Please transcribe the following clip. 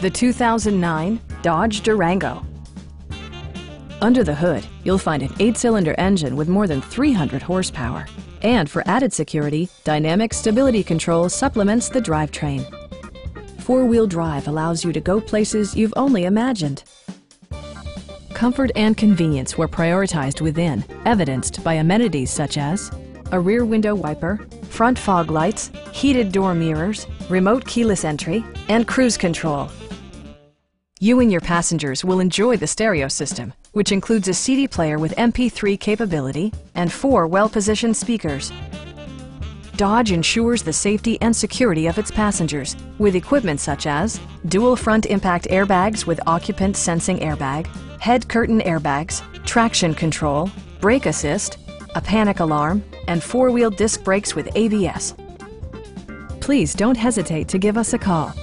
the 2009 Dodge Durango. Under the hood, you'll find an eight-cylinder engine with more than 300 horsepower. And for added security, Dynamic Stability Control supplements the drivetrain. Four-wheel drive allows you to go places you've only imagined. Comfort and convenience were prioritized within, evidenced by amenities such as a rear window wiper, front fog lights, heated door mirrors, remote keyless entry, and cruise control. You and your passengers will enjoy the stereo system, which includes a CD player with MP3 capability and four well-positioned speakers. Dodge ensures the safety and security of its passengers with equipment such as dual front impact airbags with occupant sensing airbag, head curtain airbags, traction control, brake assist, a panic alarm, and four-wheel disc brakes with ABS. Please don't hesitate to give us a call